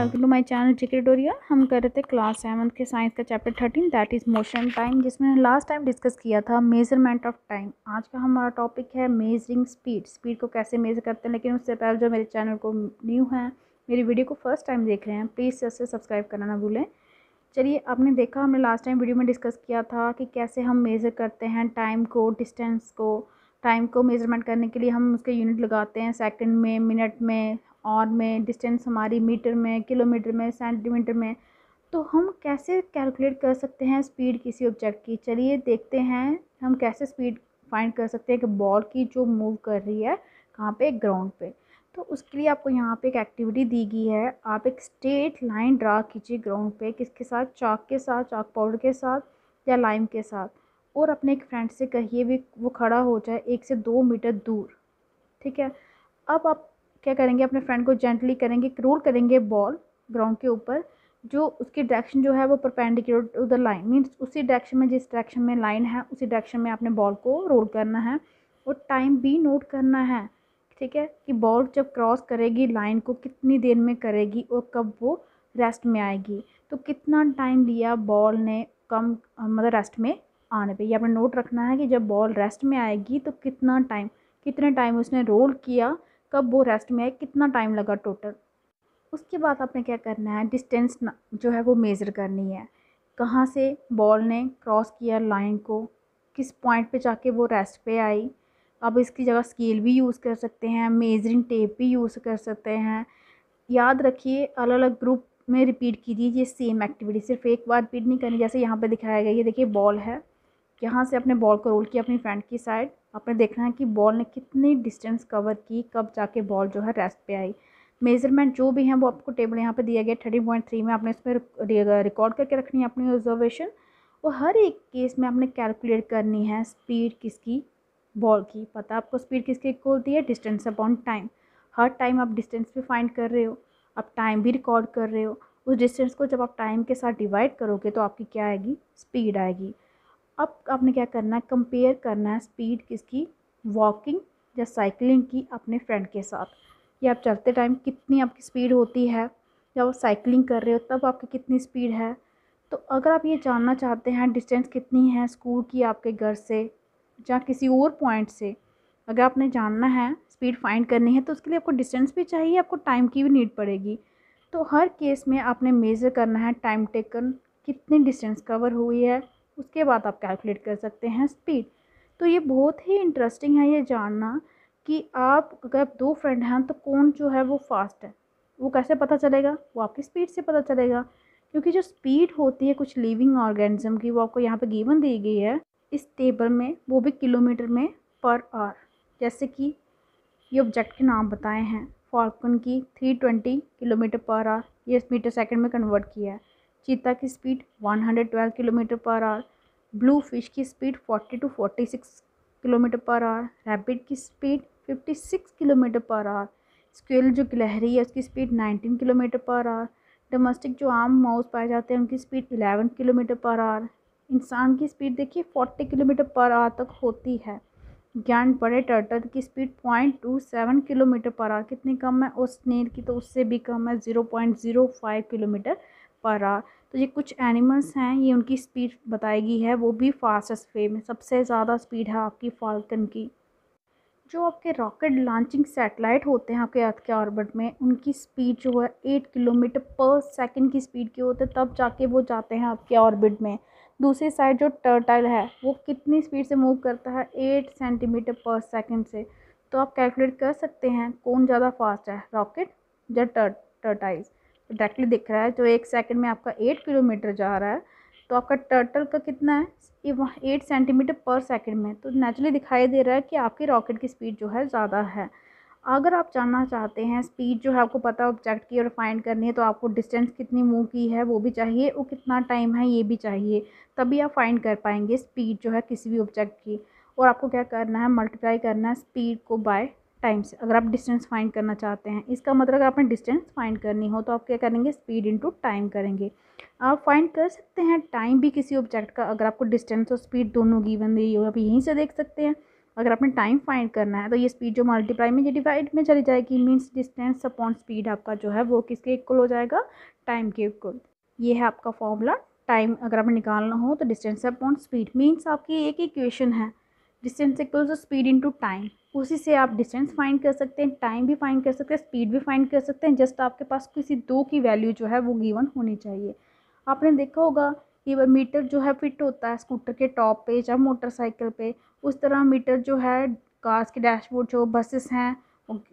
Welcome to my channel G tutorial हम कर रहे थे क्लास सेवन्थ के साइंस का chapter thirteen that is motion time जिसमें लास्ट टाइम डिस्कस किया था मेज़रमेंट ऑफ़ टाइम आज का हमारा टॉपिक है मेजरिंग स्पीड स्पीड को कैसे मेज़र करते हैं लेकिन उससे पहले जो मेरे चैनल को न्यू है मेरी वीडियो को फ़र्स्ट टाइम देख रहे हैं प्लीज़ इससे सब्सक्राइब करना ना भूलें। चलिए आपने देखा हमने लास्ट टाइम वीडियो में डिस्कस किया था कि कैसे हम मेज़र करते हैं टाइम को डिस्टेंस को। टाइम को मेज़रमेंट करने के लिए हम उसके यूनिट लगाते हैं सेकंड में मिनट में और में डिस्टेंस हमारी मीटर में किलोमीटर में सेंटीमीटर में तो हम कैसे कैलकुलेट कर सकते हैं स्पीड किसी ऑब्जेक्ट की? चलिए देखते हैं हम कैसे स्पीड फाइंड कर सकते हैं कि बॉल की जो मूव कर रही है कहाँ पे? ग्राउंड पे। तो उसके लिए आपको यहाँ पे एक एक्टिविटी दी गई है। आप एक स्ट्रेट लाइन ड्रा कीजिए ग्राउंड पे, किसके साथ? चाक के साथ चाक पाउडर के साथ या लाइम के साथ। और अपने एक फ्रेंड से कहिए भी वो खड़ा हो जाए एक से दो मीटर दूर, ठीक है? अब आप क्या करेंगे, अपने फ्रेंड को जेंटली करेंगे रोल करेंगे बॉल ग्राउंड के ऊपर, जो उसकी डायरेक्शन जो है वो perpendicular to the line means उसी डायरेक्शन में, जिस डायरेक्शन में लाइन है, उसी डायरेक्शन में आपने बॉल को रोल करना है। और टाइम भी नोट करना है, ठीक है, कि बॉल जब क्रॉस करेगी लाइन को कितनी देर में करेगी और कब वो रेस्ट में आएगी। तो कितना टाइम लिया बॉल ने कम मतलब रेस्ट में आने पे? ये आपने नोट रखना है कि जब बॉल रेस्ट में आएगी तो कितना टाइम कितने टाइम उसने रोल किया कब वो रेस्ट में आए, कितना टाइम लगा टोटल उसके बाद आपने क्या करना है? डिस्टेंस जो है वो मेज़र करनी है। कहाँ से बॉल ने क्रॉस किया लाइन को? किस पॉइंट पे जाके वो रेस्ट पे आई? आप इसकी जगह स्केल भी यूज़ कर सकते हैं मेजरिंग टेप भी यूज़ कर सकते हैं। याद रखिए अलग अलग ग्रुप में रिपीट कीजिए, ये सेम एक्टिविटी सिर्फ़ एक बार रिपीट नहीं करनी, जैसे यहाँ पे दिखाया गया, ये देखिए बॉल है। यहाँ से अपने बॉल को रोल किया अपनी फ्रेंड की साइड आपने देखना है कि बॉल ने कितनी डिस्टेंस कवर की, कब जाके बॉल जो है रेस्ट पे आई। मेज़रमेंट जो भी हैं, वो आपको टेबल यहाँ पे दिया गया थर्टी पॉइंट थ्री में आपने इसमें रिकॉर्ड करके रखनी है अपनी ऑब्जर्वेशन और हर एक केस में आपने कैलकुलेट करनी है स्पीड किसकी बॉल की। पता आपको स्पीड किसकी इक्वल होती है? डिस्टेंस अपॉन टाइम हर टाइम आप डिस्टेंस भी फाइंड कर रहे हो, आप टाइम भी रिकॉर्ड कर रहे हो। उस डिस्टेंस को जब आप टाइम के साथ डिवाइड करोगे तो आपकी क्या आएगी? स्पीड आएगी। अब आपने क्या करना है? कंपेयर करना है स्पीड किसकी? वॉकिंग या साइकिलिंग की अपने फ्रेंड के साथ? या आप चलते टाइम कितनी आपकी स्पीड होती है? जब आप साइकिलिंग कर रहे हो, तब आपकी कितनी स्पीड है? तो अगर आप ये जानना चाहते हैं डिस्टेंस कितनी है स्कूल की आपके घर से या किसी और पॉइंट से, अगर आपने जानना है स्पीड फाइंड करनी है तो उसके लिए आपको डिस्टेंस भी चाहिए, आपको टाइम की भी नीड पड़ेगी। तो हर केस में आपने मेज़र करना है टाइम टेकन कितनी डिस्टेंस कवर हुई है उसके बाद आप कैलकुलेट कर सकते हैं स्पीड तो ये बहुत ही इंटरेस्टिंग है ये जानना कि आप अगर दो फ्रेंड हैं तो कौन जो है वो फास्ट है? वो कैसे पता चलेगा? वो आपकी स्पीड से पता चलेगा। क्योंकि जो स्पीड होती है कुछ लिविंग ऑर्गेनिज्म की, वो आपको यहाँ पे गिवन दी गई है इस टेबल में, वो भी किलोमीटर में पर आवर जैसे कि ये ऑब्जेक्ट के नाम बताए हैं फॉल्कन की three twenty kilometre per hour ये मीटर सेकंड में कन्वर्ट किया है। चीता की speed 112 kilometre per hour blue fish की speed 40 to 46 kilometre per hour rabbit की speed 56 kilometre per hour, squirrel जो गिलहरी है उसकी speed 19 kilometre per hour, domestic जो आम माउस पाए जाते हैं उनकी स्पीड 11 किलोमीटर पर आवर, इंसान की स्पीड देखिए 40 किलोमीटर पर आवर तक होती है। ज्ञान बड़े टर्टल की speed point two seven kilometre per hour, कितनी कम है? और स्नेल की तो उससे भी कम है, zero point zero five kilometre per hour. तो ये कुछ एनिमल्स हैं, ये उनकी स्पीड बताएगी है, वो भी फास्टेस्ट वे में, सबसे ज़्यादा स्पीड है आपकी फाल्कन की। जो आपके रॉकेट लॉन्चिंग सैटेलाइट होते हैं आपके अर्थ के ऑर्बिट में, उनकी स्पीड जो है एट किलोमीटर पर सेकंड की स्पीड के होते तब जाके वो जाते हैं आपके ऑर्बिट में। दूसरी साइड जो टर्टल है, वो कितनी स्पीड से मूव करता है? एट सेंटीमीटर पर सेकंड से। तो आप कैलकुलेट कर सकते हैं कौन ज़्यादा फास्ट है, रॉकेट या टर्टाइज डायरेक्टली दिख रहा है जो एक सेकंड में आपका एट किलोमीटर जा रहा है तो आपका टर्टल का कितना है? एट सेंटीमीटर पर सेकंड में तो नेचुरली दिखाई दे रहा है कि आपकी रॉकेट की स्पीड जो है ज़्यादा है। अगर आप जानना चाहते हैं स्पीड जो है आपको पता है ऑब्जेक्ट की और फाइंड करनी है तो आपको डिस्टेंस कितनी मूव की है, वो भी चाहिए, और कितना टाइम है, ये भी चाहिए, तभी आप फाइंड कर पाएँगे स्पीड जो है किसी भी ऑब्जेक्ट की। और आपको क्या करना है मल्टीप्लाई करना है स्पीड को बाय टाइम से, अगर आप डिस्टेंस फाइंड करना चाहते हैं, इसका मतलब अगर आपने डिस्टेंस फाइंड करनी हो तो आप क्या करेंगे? स्पीड इंटू टाइम करेंगे। आप फाइंड कर सकते हैं टाइम भी किसी ऑब्जेक्ट का, अगर आपको डिस्टेंस और स्पीड दोनों गिवन दी हो, आप यहीं से देख सकते हैं। अगर आपने टाइम फाइंड करना है तो ये स्पीड जो मल्टीप्लाई में ये डिवाइड में चली जाएगी मीन्स डिस्टेंस अपॉन स्पीड आपका जो है, वो किसके इक्वल हो जाएगा? टाइम के इक्वल। ये है आपका फॉर्मूला, टाइम अगर आपने निकालना हो तो डिस्टेंस अपॉन स्पीड मीन्स आपकी एक इक्वेशन है, distance equal to speed into time. उसी से आप डिस्टेंस फाइंड कर सकते हैं टाइम भी फाइंड कर सकते हैं स्पीड भी फाइंड कर सकते हैं जस्ट आपके पास किसी दो की वैल्यू जो है वो गिवन होनी चाहिए। आपने देखा होगा कि मीटर जो है फिट होता है स्कूटर के टॉप पे या मोटरसाइकिल पे, उस तरह मीटर जो है कार्स के डैशबोर्ड जो बसेस हैं,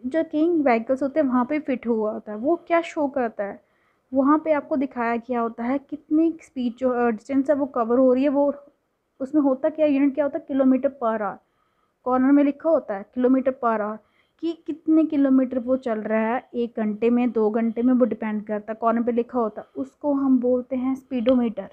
जो किंग व्हीकल्स होते हैं, वहाँ पे फिट हुआ होता है। वो क्या शो करता है? वहाँ पे आपको दिखाया गया होता है कितनी स्पीड जो डिस्टेंस है वो कवर हो रही है, वो उसमें होता क्या यूनिट क्या होता है? किलोमीटर पर आवर कॉर्नर में लिखा होता है, किलोमीटर पर आवर, कि कितने किलोमीटर वो चल रहा है, एक घंटे में, दो घंटे में वो डिपेंड करता है। कॉर्नर पे लिखा होता है, उसको हम बोलते हैं स्पीडोमीटर।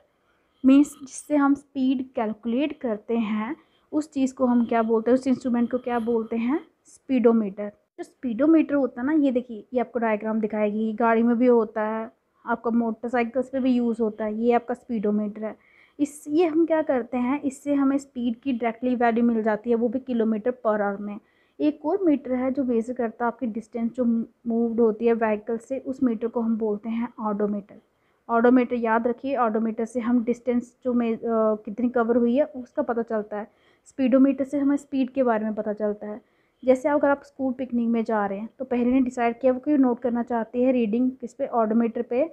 मीन्स जिससे हम स्पीड कैलकुलेट करते हैं, उस चीज़ को हम क्या बोलते हैं, उस इंस्ट्रूमेंट को क्या बोलते हैं, स्पीडोमीटर। जो स्पीडोमीटर होता है ना, ये देखिए, ये आपको डायग्राम दिखाएगी, गाड़ी में भी होता है, आपका मोटरसाइकिल्स पे भी यूज़ होता है, ये आपका स्पीडोमीटर है। इस, ये हम क्या करते हैं, इससे हमें स्पीड की डायरेक्टली वैल्यू मिल जाती है, वो भी किलोमीटर पर आवर में। एक और मीटर है जो मेज़र करता है आपकी डिस्टेंस जो मूव्ड होती है व्हीकल से, उस मीटर को हम बोलते हैं ऑडोमीटर ऑडोमीटर याद रखिए ऑडोमीटर से हम डिस्टेंस जो में कितनी कवर हुई है, उसका पता चलता है। स्पीडोमीटर से हमें स्पीड के बारे में पता चलता है। जैसे अगर आप स्कूल पिकनिक में जा रहे हैं तो पहले ने डिसाइड किया, वो क्यों नोट करना चाहती है रीडिंग किस पे ऑडोमीटर पे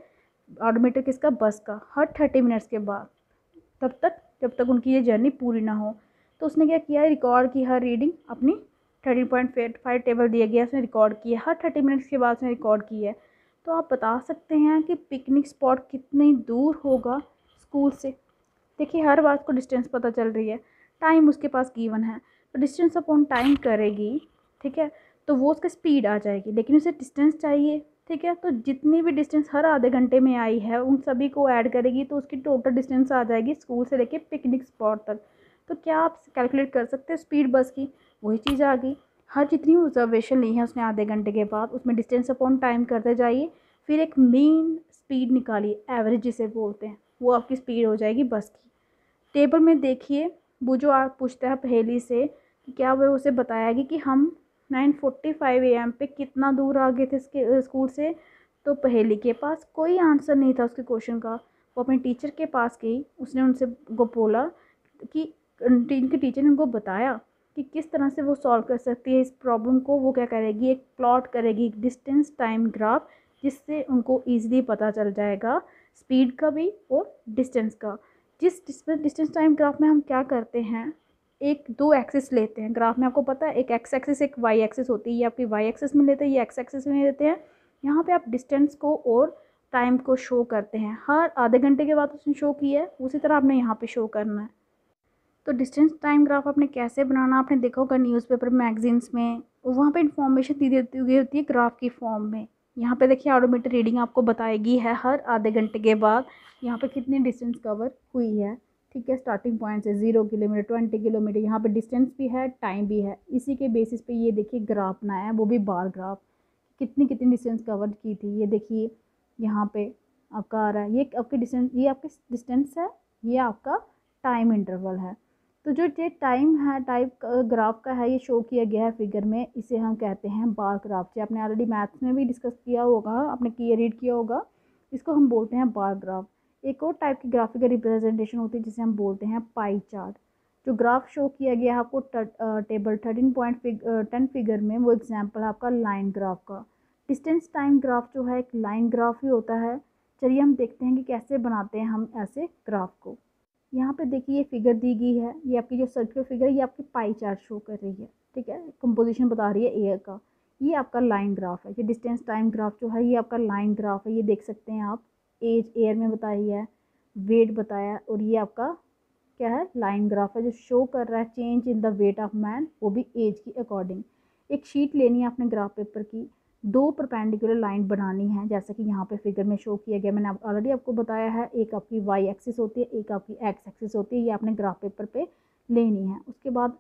ऑडोमीटर किसका बस का, हर थर्टी मिनट्स के बाद। तब तक, जब तक उनकी ये जर्नी पूरी ना हो। तो उसने क्या किया? रिकॉर्ड की हर रीडिंग अपनी थर्टीन पॉइंट फाइव टेबल दिया गया उसने रिकॉर्ड किया हर थर्टी मिनट्स के बाद उसने रिकॉर्ड की है। तो आप बता सकते हैं कि पिकनिक स्पॉट कितनी दूर होगा स्कूल से? देखिए, हर बात को डिस्टेंस पता चल रही है। टाइम उसके पास गिवन है। तो डिस्टेंस अपॉन टाइम करेगी, ठीक है? तो वो उसका स्पीड आ जाएगी। लेकिन उसे डिस्टेंस चाहिए। ठीक है? तो जितनी भी डिस्टेंस हर आधे घंटे में आई है, उन सभी को ऐड करेगी तो उसकी टोटल डिस्टेंस आ जाएगी स्कूल से लेके पिकनिक स्पॉट तक। तो क्या आप कैलकुलेट कर सकते हैं स्पीड बस की? वही चीज़ आ गई। हर जितनी ऑब्जर्वेशन ली है उसने आधे घंटे के बाद, उसमें डिस्टेंस अपॉन टाइम करते जाइए। फिर एक मेन स्पीड निकालिए एवरेज जिसे बोलते हैं। वो आपकी स्पीड हो जाएगी बस की। टेबल में देखिए, वो जो आप पूछते हैं पहली से, कि क्या वह उसे बताएगी कि हम nine forty five A M पे कितना दूर आ गए थे इसके स्कूल से? तो पहेली के पास कोई आंसर नहीं था उसके क्वेश्चन का। वो अपने टीचर के पास गई, उसने उनसे को बोला कि इनके टीचर ने उनको बताया कि किस तरह से वो सॉल्व कर सकती है इस प्रॉब्लम को। वो क्या करेगी? एक प्लॉट करेगी, एक डिस्टेंस टाइम ग्राफ जिससे उनको ईजिली पता चल जाएगा स्पीड का भी और डिस्टेंस का। जिस डिस्टेंस टाइम ग्राफ में हम क्या करते हैं? एक दो एक्सिस लेते हैं। ग्राफ में आपको पता है एक एक्स एक्सिस एक वाई एक्सिस होती है, ये आपकी वाई एक्सिस में लेते हैं, ये एक्स एक्सिस में लेते हैं। यहाँ पे आप डिस्टेंस को और टाइम को शो करते हैं। हर आधे घंटे के बाद उसने शो किया है, उसी तरह आपने यहाँ पे शो करना है। तो डिस्टेंस टाइम ग्राफ आपने कैसे बनाना आपने देखा होगा न्यूज़पेपर मैगजीन्स में वहाँ पे इन्फॉर्मेशन दी देती हुई होती है ग्राफ की फॉर्म में। यहाँ पे देखिए ऑटोमेटिक रीडिंग आपको बताएगी है हर आधे घंटे के बाद यहाँ पे कितनी डिस्टेंस कवर हुई है। ठीक है स्टार्टिंग पॉइंट से ज़ीरो किलोमीटर ट्वेंटी किलोमीटर यहाँ पे डिस्टेंस भी है टाइम भी है। इसी के बेसिस पे ये देखिए ग्राफ बनाया है वो भी बार ग्राफ कितनी कितनी डिस्टेंस कवर की थी? ये देखिए, यहाँ पे आपका आ रहा है। ये आपकी डिस्टेंस ये आपकी डिस्टेंस है, ये आपका टाइम इंटरवल है। तो जो ये टाइम है टाइप ग्राफ का है, ये शो किया गया है फिगर में। इसे हम कहते हैं बार ग्राफ जो, आपने ऑलरेडी मैथ्स में भी डिस्कस किया होगा, आपने किया रीड किया होगा, इसको हम बोलते हैं बार ग्राफ एक और टाइप की ग्राफिकल रिप्रेजेंटेशन होती है, जिसे हम बोलते हैं पाई चार्ट जो ग्राफ शो किया गया है आपको table thirteen point ten figure में, वो एग्ज़ाम्पल है आपका लाइन ग्राफ का। डिस्टेंस टाइम ग्राफ जो है, एक लाइन ग्राफ ही होता है। चलिए हम देखते हैं कि कैसे बनाते हैं हम ऐसे ग्राफ को। यहाँ पे देखिए ये फिगर दी गई है, ये आपकी जो सर्कुलर फिगर है, ये आपकी पाई चार्ट शो कर रही है, ठीक है? कंपोजिशन बता रही है एयर का। ये आपका लाइन ग्राफ है, ये डिस्टेंस टाइम ग्राफ जो है, ये आपका लाइन ग्राफ है, ये देख सकते हैं आप। एज एयर में बताई है वेट बताया और ये आपका क्या है लाइन ग्राफ है जो शो कर रहा है change in the weight of man वो भी एज की अकॉर्डिंग एक शीट लेनी है आपने ग्राफ पेपर की, दो परपेंडिकुलर लाइन बनानी है, जैसा कि यहाँ पे फिगर में शो किया गया, मैंने ऑलरेडी आपको बताया है, एक आपकी वाई एक्सिस होती है, एक आपकी एक्स एक्सिस होती है, ये आपने ग्राफ पेपर पे लेनी है. उसके बाद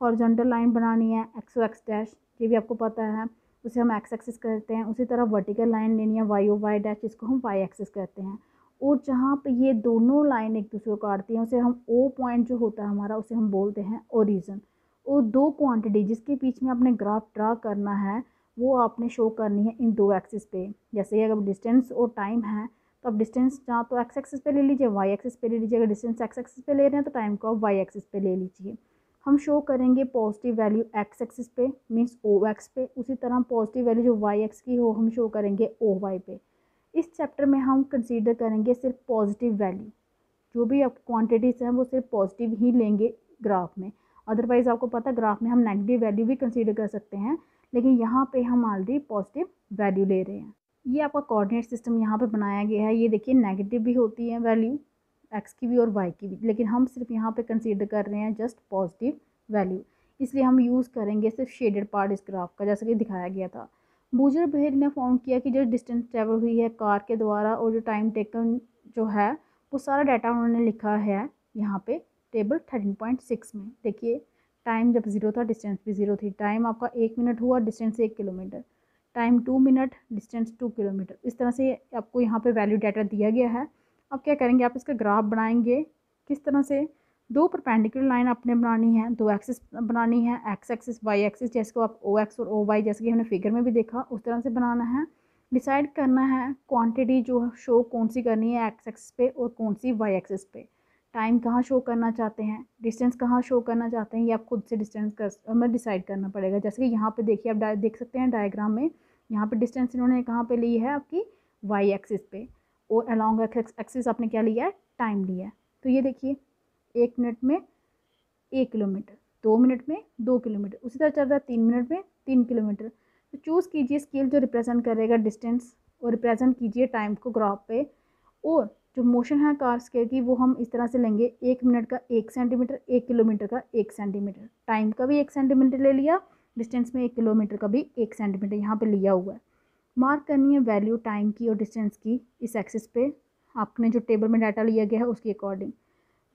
हॉर्जेंटल लाइन बनानी है एक्सो एक्स डैश ये भी आपको पता है. उसे हम एक्स एक्सिस करते हैं, उसी तरह वर्टिकल लाइन लेनी है वाई ओ वाई डैश जिसको हम वाई एक्सिस करते हैं। और जहाँ पे ये दोनों लाइन एक दूसरे को काटती हैं, उसे हम ओ पॉइंट जो होता है हमारा, उसे हम बोलते हैं ओरिजन और दो क्वांटिटी जिसके बीच में आपने ग्राफ ड्रा करना है, वो आपने शो करनी है इन दो एक्सिस पे। जैसे अगर डिस्टेंस और टाइम है तो आप डिस्टेंस जहाँ तो एक्स एक्सिस पे ले लीजिए वाई एक्सिस पे ले लीजिए। अगर डिस्टेंस एक्स एक्सिस पे ले रहे हैं तो टाइम को आप वाई एक्सिस पे ले लीजिए। हम शो करेंगे पॉजिटिव वैल्यू एक्स एक्सिस पे मीन्स ओ एक्स पे। उसी तरह पॉजिटिव वैल्यू जो वाई एक्स की हो, हम शो करेंगे ओ वाई पे। इस चैप्टर में हम कंसीडर करेंगे सिर्फ़ पॉजिटिव वैल्यू जो भी आपकी क्वान्टिटीज़ हैं, वो सिर्फ़ पॉजिटिव ही लेंगे ग्राफ में। अदरवाइज़ आपको पता ग्राफ में हम नेगेटिव वैल्यू भी कंसीडर कर सकते हैं, लेकिन यहाँ पे हम ऑलरेडी पॉजिटिव वैल्यू ले रहे हैं। ये आपका कोऑर्डिनेट सिस्टम यहाँ पे बनाया गया है। ये देखिए नेगेटिव भी होती है वैल्यू एक्स की भी और वाई की भी, लेकिन हम सिर्फ़ यहाँ पे कंसीडर कर रहे हैं जस्ट पॉजिटिव वैल्यू इसलिए हम यूज़ करेंगे सिर्फ़ शेडेड पार्ट इस ग्राफ का, जैसा कि दिखाया गया था। बूजर बहेर ने फाउंड किया कि जो डिस्टेंस ट्रेवल हुई है कार के द्वारा और जो टाइम टेकन जो है, वो सारा डाटा उन्होंने लिखा है यहाँ पे टेबल थर्टीन पॉइंट सिक्स में। देखिए टाइम जब ज़ीरो था डिस्टेंस भी ज़ीरो थी। टाइम आपका एक मिनट हुआ डिस्टेंस एक kilometre time two minute distance two kilometre इस तरह से आपको यहाँ पे वैल्यू डाटा दिया गया है। अब क्या करेंगे? आप इसका ग्राफ बनाएँगे। किस तरह से? दो परपेंडिकुलर लाइन आपने बनानी है, दो एक्सिस बनानी है एक्स एक्सिस वाई एक्सिस जैसे को आप ओ एक्स और ओ वाई जैसे कि हमने फिगर में भी देखा, उस तरह से बनाना है। डिसाइड करना है क्वांटिटी जो शो कौन सी करनी है एक्स एक्सिस पे और कौन सी वाई एक्सिस पे। टाइम कहाँ शो करना चाहते हैं? डिस्टेंस कहाँ शो करना चाहते हैं? ये आप खुद से डिस्टेंस कर डिसाइड करना पड़ेगा। जैसे कि यहाँ पे देखिए, आप देख सकते हैं डायग्राम में, यहाँ पे डिस्टेंस इन्होंने कहाँ पे ली है आपकी? वाई एक्सिस पे। और अलॉन्ग एक्सिस आपने क्या लिया है? टाइम लिया है। तो ये देखिए, एक मिनट में एक किलोमीटर, दो मिनट में दो किलोमीटर, उसी तरह चल रहा है तीन मिनट में तीन किलोमीटर। तो चूज़ कीजिए स्केल जो रिप्रेजेंट करेगा डिस्टेंस और रिप्रेजेंट कीजिए टाइम को ग्राफ पे। और जो मोशन है कार स्केल की, वो हम इस तरह से लेंगे, एक मिनट का एक सेंटीमीटर एक किलोमीटर का एक सेंटीमीटर टाइम का भी एक सेंटीमीटर ले लिया डिस्टेंस में एक किलोमीटर का भी एक सेंटीमीटर यहाँ पे लिया हुआ है। मार्क करनी है वैल्यू टाइम की और डिस्टेंस की इस एक्सिस पे। आपने जो टेबल में डाटा लिया गया है उसके अकॉर्डिंग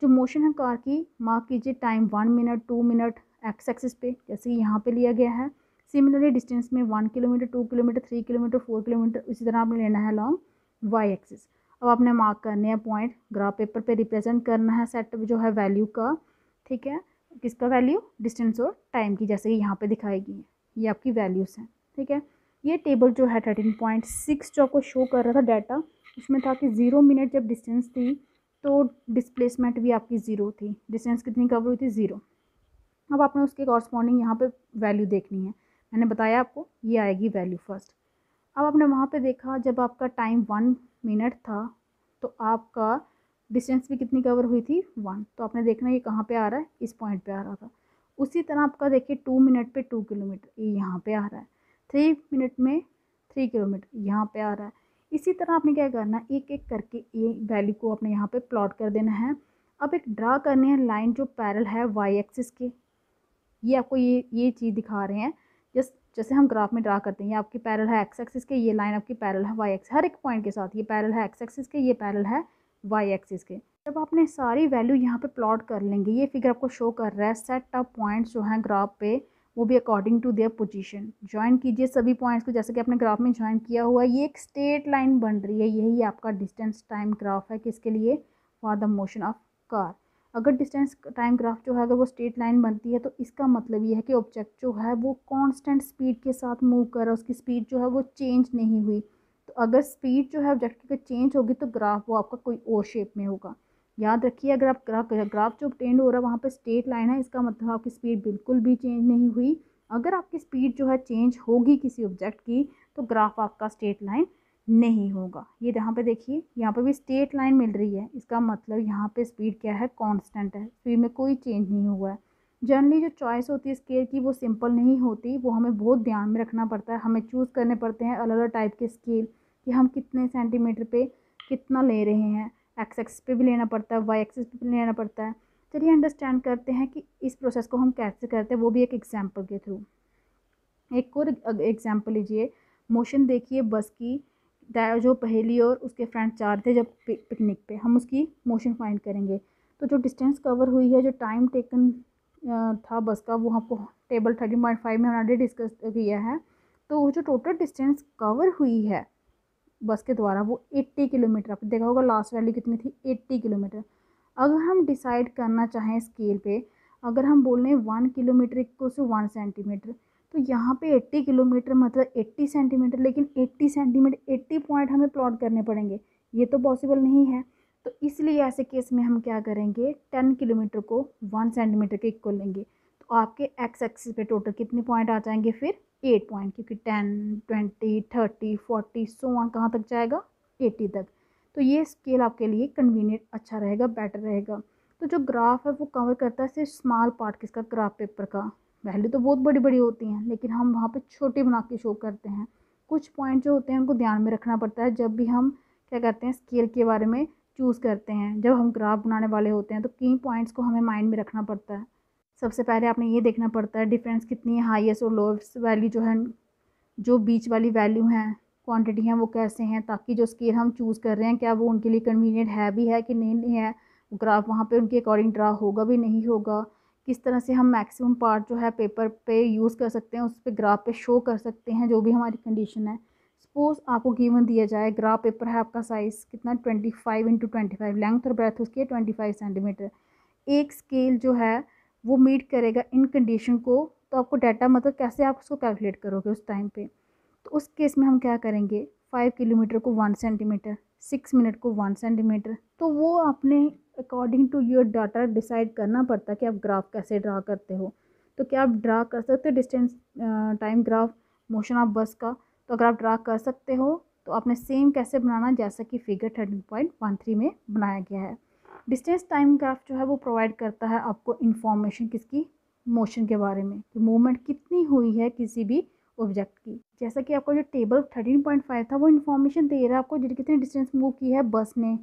जो मोशन है कार की मार्क कीजिए time one minute two minute X axis पे, जैसे कि यहाँ पे लिया गया है। सिमिलरली डिस्टेंस में one kilometre two kilometre three kilometre four kilometre इसी तरह आपने लेना है लॉन्ग वाई एक्सिस अब आपने मार्क करने हैं पॉइंट ग्राफ पेपर पे रिप्रेजेंट करना है सेट जो है वैल्यू का, ठीक है? किसका वैल्यू डिस्टेंस और टाइम की, जैसे कि यहाँ पे दिखाई गई है। ये आपकी वैल्यूज़ हैं, ठीक है? ये टेबल जो है थर्टीन पॉइंट सिक्स जो आपको शो कर रहा था डाटा उसमें था कि ज़ीरो मिनट जब डिस्टेंस थी तो डिस्प्लेसमेंट भी आपकी ज़ीरो थी। डिस्टेंस कितनी कवर हुई थी? ज़ीरो अब आपने उसके कॉरस्पॉन्डिंग यहाँ पे वैल्यू देखनी है। मैंने बताया आपको, ये आएगी वैल्यू फ़र्स्ट अब आपने वहाँ पे देखा, जब आपका टाइम वन मिनट था तो आपका डिस्टेंस भी कितनी कवर हुई थी? वन तो आपने देखना ये कहाँ पे आ रहा है? इस पॉइंट पे आ रहा था। उसी तरह आपका देखिए टू मिनट पे टू किलोमीटर ये यहाँ पे आ रहा है। थ्री मिनट में थ्री किलोमीटर यहाँ पे आ रहा है। इसी तरह आपने क्या करना है? एक एक करके ये वैल्यू को अपने यहाँ पे प्लॉट कर देना है। अब एक ड्रा करनी है लाइन जो पैरल है वाई एक्सिस के। ये आपको ये ये चीज़ दिखा रहे हैं। जस्ट जैसे हम ग्राफ में ड्रा करते हैं, ये आपकी पैरल है एक्स एक्सिस के, ये लाइन आपकी पैरल है वाई एक्स हर एक पॉइंट के साथ ये पैरल है एक्स एक्सिस के, ये पैरल है वाई एक्सिस के। जब आपने सारी वैल्यू यहाँ पे प्लॉट कर लेंगे, ये फिगर आपको शो कर रहा है सेट ऑफ़ पॉइंट्स जो हैं ग्राफ पे। वो भी according to their position join कीजिए सभी पॉइंट्स को, जैसे कि आपने ग्राफ में ज्वाइन किया हुआ है, ये एक स्ट्रेट लाइन बन रही है, यही आपका डिस्टेंस टाइम ग्राफ है किसके लिए? For the motion of car अगर डिस्टेंस टाइम ग्राफ जो है, अगर वो स्ट्रेट लाइन बनती है तो इसका मतलब ये है कि ऑब्जेक्ट जो है, वो कांस्टेंट स्पीड के साथ मूव कर रहा है, उसकी स्पीड जो है, वो चेंज नहीं हुई। तो अगर स्पीड जो है ऑब्जेक्ट की चेंज होगी तो ग्राफ वो आपका कोई और शेप में होगा। याद रखिए, अगर आप ग्राफ ग्राफ जो obtained हो रहा है, वहाँ पर स्ट्रेट लाइन है, इसका मतलब आपकी स्पीड बिल्कुल भी चेंज नहीं हुई। अगर आपकी स्पीड जो है चेंज होगी किसी ऑब्जेक्ट की तो ग्राफ आपका स्ट्रेट लाइन नहीं होगा। ये यहाँ पे देखिए, यहाँ पे भी स्ट्रेट लाइन मिल रही है। इसका मतलब यहाँ पे स्पीड क्या है? कांस्टेंट है। स्पीड में कोई चेंज नहीं हुआ है। जनरली जो चॉइस होती है स्केल की, वो सिंपल नहीं होती। वो हमें बहुत ध्यान में रखना पड़ता है। हमें चूज़ करने पड़ते हैं अलग अलग टाइप के स्केल कि हम कितने सेंटीमीटर पे कितना ले रहे हैं। एक्स एक्स पे भी लेना पड़ता है वाई एक्सिस पे भी लेना पड़ता है। चलिए अंडरस्टैंड करते हैं कि इस प्रोसेस को हम कैसे करते हैं, वो भी एक एग्ज़ाम्पल के थ्रू एक और एग्ज़ाम्पल लीजिए मोशन देखिए बस की जो पहली और उसके फ्रेंड चार थे जब पिकनिक पे, हम उसकी मोशन फाइंड करेंगे। तो जो डिस्टेंस कवर हुई है, जो टाइम टेकन था बस का, वो हमको टेबल थर्टी पॉइंट फाइव में ऑलरेडी डिस्कस किया है। तो वो जो टोटल डिस्टेंस कवर हुई है बस के द्वारा वो एट्टी किलोमीटर आपने देखा होगा लास्ट वैल्यू कितनी थी? Eighty kilometre. अगर हम डिसाइड करना चाहें स्केल पे, अगर हम बोल रहे हैं one kilometre equal to one centimetre तो यहाँ पे एट्टी किलोमीटर मतलब एट्टी सेंटीमीटर लेकिन एट्टी सेंटीमीटर एट्टी पॉइंट हमें प्लॉट करने पड़ेंगे। ये तो पॉसिबल नहीं है। तो इसलिए ऐसे केस में हम क्या करेंगे? टेन किलोमीटर को वन सेंटीमीटर के इक्वल लेंगे। तो आपके एक्स एक्सिस पे टोटल कितने पॉइंट आ जाएँगे फिर? एट पॉइंट क्योंकि ten twenty thirty forty so on कहाँ तक जाएगा? एट्टी तक। तो ये स्केल आपके लिए कन्वीनियंट अच्छा रहेगा बेटर रहेगा। तो जो ग्राफ है वो कवर करता है सिर्फ़ स्मॉल पार्ट किसका? ग्राफ पेपर का। वैल्यू तो बहुत बड़ी बड़ी होती हैं, लेकिन हम वहाँ पे छोटे बना के शो करते हैं। कुछ पॉइंट जो होते हैं उनको ध्यान में रखना पड़ता है। जब भी हम क्या करते हैं स्केल के बारे में चूज़ करते हैं, जब हम ग्राफ बनाने वाले होते हैं तो कई पॉइंट्स को हमें माइंड में रखना पड़ता है। सबसे पहले आपने ये देखना पड़ता है डिफरेंस कितनी है हाईएस्ट और लोएस्ट वैल्यू जो है, जो बीच वाली वैल्यू हैं क्वांटिटी हैं, वो कैसे हैं, ताकि जो स्केल हम चूज़ कर रहे हैं, क्या वो उनके लिए कन्वीनियंट है भी है कि नहीं नहीं है ग्राफ वहाँ पे उनके अकॉर्डिंग ड्रा होगा भी नहीं होगा, किस तरह से हम मैक्सिमम पार्ट जो है पेपर पे यूज़ कर सकते हैं, उस पर ग्राफ पे शो कर सकते हैं, जो भी हमारी कंडीशन है। सपोज़ आपको गिवन दिया जाए ग्राफ पेपर है आपका साइज़ कितना twenty five into twenty five length और ब्रेथ उसकी है ट्वेंटी फाइव सेंटीमीटर एक स्केल जो है वो मीट करेगा इन कंडीशन को तो आपको डाटा मतलब कैसे आप उसको कैलकुलेट करोगे उस टाइम पे? तो उस केस में हम क्या करेंगे? फाइव किलोमीटर को वन सेंटीमीटर सिक्स मिनट को वन सेंटीमीटर तो वो आपने according to your data decide करना पड़ता कि आप ग्राफ कैसे ड्रा करते हो। तो क्या आप ड्रा कर सकते हो distance time graph motion of bus का? तो अगर आप ड्रा कर सकते हो तो आपने सेम कैसे बनाना, जैसा कि figure thirteen point one three में बनाया गया है। डिस्टेंस टाइम ग्राफ जो है वो प्रोवाइड करता है आपको इन्फॉर्मेशन किसकी? मोशन के बारे में कि मूवमेंट कितनी हुई है किसी भी ऑब्जेक्ट की। जैसा कि आपका जो टेबल थर्टीन पॉइंट फाइव था वो इन्फॉर्मेशन दे रहा है आपको कितनी डिस्टेंस मूव की है बस ने।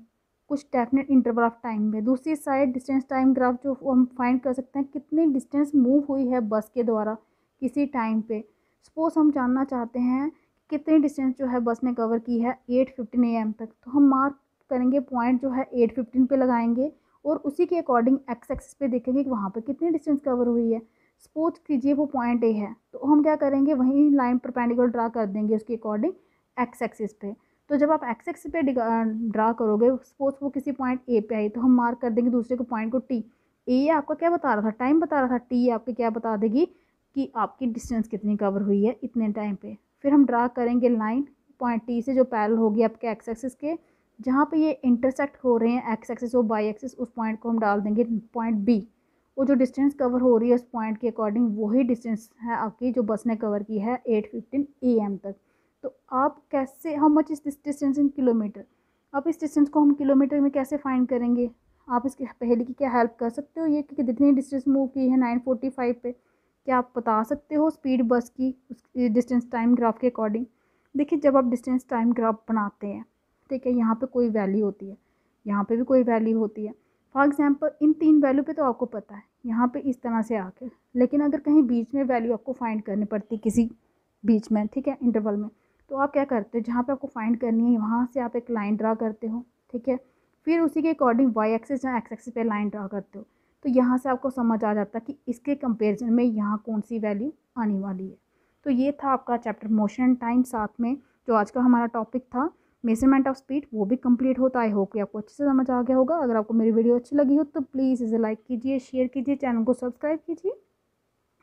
कुछ डेफिनेट इंटरवल ऑफ़ टाइम में। दूसरी साइड डिस्टेंस टाइम ग्राफ जो हम फाइंड कर सकते हैं कितनी डिस्टेंस मूव हुई है बस के द्वारा किसी टाइम पे। सपोज़ हम जानना चाहते हैं कितनी डिस्टेंस जो है बस ने कवर की है एट फिफ्टीन ए तक। तो हम मार्क करेंगे पॉइंट जो है एट फिफ्टीन पे लगाएँगे और उसी के अकॉर्डिंग एक्स एक्सिस पे देखेंगे कि वहाँ पर कितनी डिस्टेंस कवर हुई है। सपोज़ कीजिए वो पॉइंट ए है तो हम क्या करेंगे, वहीं लाइन पर परपेंडिकुलर ड्रा कर देंगे उसके अकॉर्डिंग एक्स एक्सिस पे। तो जब आप एक्स एक्सिस पे ड्रा करोगे सपोज़ वो किसी पॉइंट ए पे आई तो हम मार्क कर देंगे दूसरे को पॉइंट को टी ए आपका क्या बता रहा था? टाइम बता रहा था। टी आपके क्या बता देगी कि आपकी डिस्टेंस कितनी कवर हुई है इतने टाइम पे। फिर हम ड्रा करेंगे लाइन पॉइंट टी से जो पैरल होगी आपके एक्स एक्सिस के जहाँ पे ये इंटरसेक्ट हो रहे हैं एक्स एक्सिस और बाई एक्सिस उस पॉइंट को हम डाल देंगे पॉइंट बी वो जो डिस्टेंस कवर हो रही है उस पॉइंट के अकॉर्डिंग वही डिस्टेंस है आपकी जो बस ने कवर की है एट फिफ्टीन ए एम तक। तो आप कैसे how much is distance in kilometre आप इस डिस्टेंस को हम किलोमीटर में कैसे फाइंड करेंगे? आप इसके पहले की क्या हेल्प कर सकते हो? ये कि कितनी डिस्टेंस मूव की है नाइन फोर्टी फाइव पे? क्या आप बता सकते हो स्पीड बस की उस डिस्टेंस टाइम ग्राफ के अकॉर्डिंग देखिए जब आप डिस्टेंस टाइम ग्राफ बनाते हैं ठीक है यहाँ पे कोई वैल्यू होती है, यहाँ पे भी कोई वैल्यू होती है। फॉर एग्ज़ाम्पल इन तीन वैल्यू पे तो आपको पता है, यहाँ पे इस तरह से आके। लेकिन अगर कहीं बीच में वैल्यू आपको फाइंड करनी पड़ती किसी बीच में, ठीक है इंटरवल में तो आप क्या करते हो, जहाँ पे आपको फाइंड करनी है, वहाँ से आप एक लाइन ड्रा करते हो, ठीक है? फिर उसी के अकॉर्डिंग वाई एक्सेस या एक्स एक्सिस पे लाइन ड्रा करते हो तो यहाँ से आपको समझ आ जाता कि इसके कंपेरिजन में यहाँ कौन सी वैल्यू आने वाली है। तो ये था आपका चैप्टर मोशन एंड टाइम साथ में, जो आज का हमारा टॉपिक था। मेज़रमेंट ऑफ़ स्पीड वो भी कंप्लीट होता आई होप कि आपको अच्छे से समझ आ गया होगा। अगर आपको मेरी वीडियो अच्छी लगी हो तो प्लीज़ इसे लाइक कीजिए शेयर कीजिए चैनल को सब्सक्राइब कीजिए,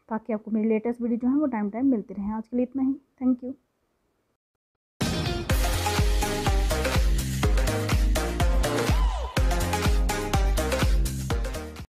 ताकि आपको मेरी लेटेस्ट वीडियो जो है, वो टाइम टाइम मिलती रहे। आज के लिए इतना ही। Thank you